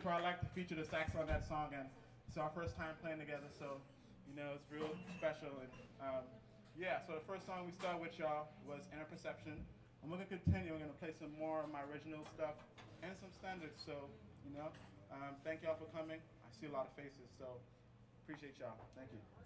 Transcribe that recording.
Probably I like to feature the sax on that song, and it's our first time playing together, so you know it's real special. And um, yeah, so the first song we started with y'all was Inner Perception. I'm gonna continue. I'm gonna play some more of my original stuff and some standards. So you know, um, thank y'all for coming. I see a lot of faces, so appreciate y'all. Thank you.